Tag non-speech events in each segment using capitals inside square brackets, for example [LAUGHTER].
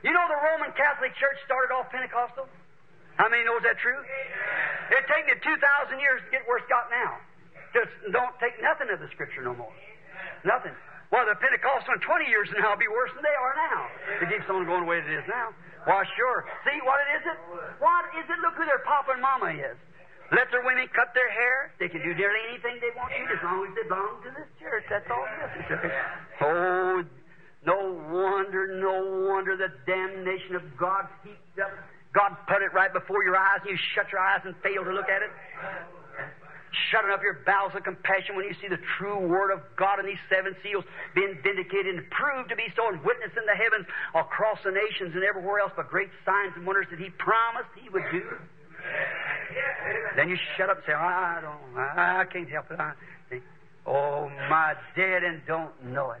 You know the Roman Catholic Church started off Pentecostal? How many knows that true? It taken it 2,000 years to get where it's got now. Just don't take nothing of the Scripture no more. Nothing. Well, the Pentecostal in 20 years now will be worse than they are now. It keeps on going the way it is now. Why, sure. See, what it is it? What is it? Look who their papa and mama is. Let their women cut their hair. They can do nearly anything they want to as long as they belong to this church. That's all necessary. [LAUGHS] Oh, no wonder, no wonder the damnation of God heaped up. God put it right before your eyes and you shut your eyes and fail to look at it. Shutting up your bowels of compassion when you see the true Word of God and these seven seals being vindicated and proved to be so and witnessed in the heavens across the nations and everywhere else by great signs and wonders that He promised He would do. Then you shut up and say, I don't, I, I can't help it. I, oh, my dead and don't know it.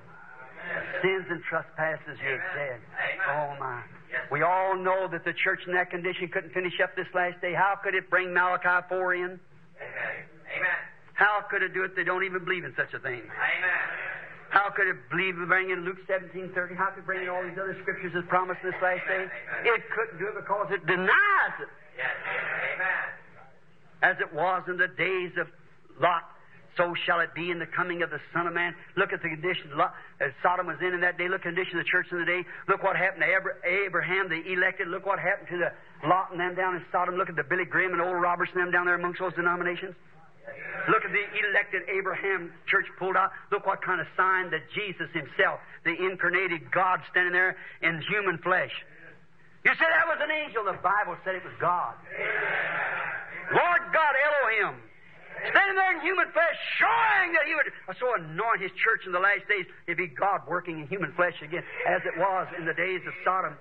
Sins and trespasses, you're dead. Oh, my. We all know that the church in that condition couldn't finish up this last day. How could it bring Malachi 4 in? Amen. How could it do it? They don't even believe in such a thing. Amen. How could it believe bring in Luke 17:30? How could it bring in all these other scriptures as promised this last day? It couldn't do it because it denies it. Yes. Amen. As it was in the days of Lot, so shall it be in the coming of the Son of Man. Look at the condition Lot, as Sodom was in in that day. Look at the condition of the church in the day. Look what happened to Abraham, the elected. Look what happened to the Lot and them down in Sodom. Look at the Billy Graham and Oral Roberts and them down there amongst those denominations. Look at the elected Abraham church pulled out. Look what kind of sign that Jesus himself, the incarnated God, standing there in human flesh. You said that was an angel. The Bible said it was God. Lord God Elohim. Standing there in human flesh, showing that He would so anoint His church in the last days. It'd be God working in human flesh again, as it was in the days of Sodom.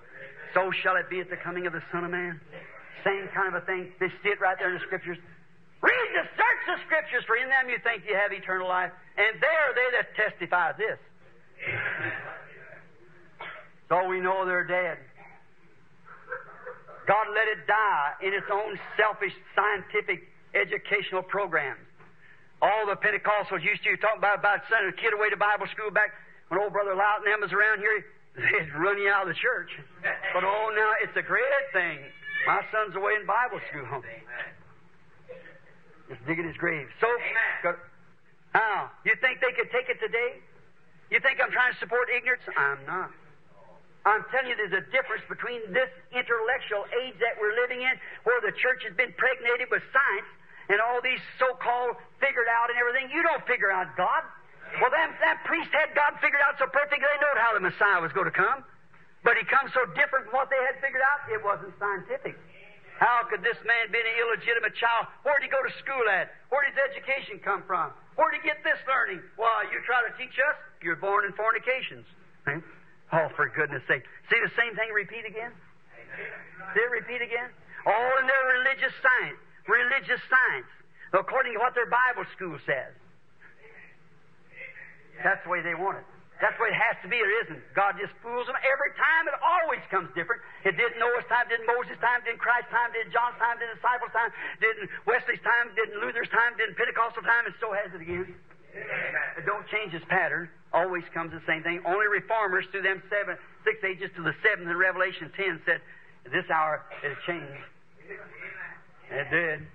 So shall it be at the coming of the Son of Man. Same kind of a thing. They see it right there in the Scriptures. Read the search the Scriptures, for in them you think you have eternal life, and they are they that testify this. So we know they're dead. God let it die in its own selfish scientific educational programs. All the Pentecostals used to talk about about sending a kid away to Bible school back when old brother Lout and them was around here. [LAUGHS] They'd run you out of the church. But oh, now it's a great thing. My son's away in Bible school. [LAUGHS] Just digging his grave. So, now you think they could take it today? You think I'm trying to support ignorance? I'm not. I'm telling you, there's a difference between this intellectual age that we're living in, where the church has been pregnated with science and all these so-called figured out and everything. You don't figure out God. Well, them, that priest had God figured out so perfectly they knowed how the Messiah was going to come. But he comes so different from what they had figured out, it wasn't scientific. How could this man be an illegitimate child? Where did he go to school at? Where did his education come from? Where did he get this learning? Why, you try to teach us? You're born in fornications. Oh, for goodness sake. See the same thing repeat again? See it repeat again? All in their religious science. Religious science. According to what their Bible school says. That's the way they want it. That's the way it has to be, or isn't. God just fools them every time. It always comes different. It didn't Noah's time, didn't Moses' time, didn't Christ's time, didn't John's time, didn't disciples' time, didn't Wesley's time, didn't Luther's time, didn't Pentecostal time, and so has it again. It don't change its pattern. Always comes the same thing. Only reformers through them seven, six ages to the seventh in Revelation 10 said, this hour it changed. It did.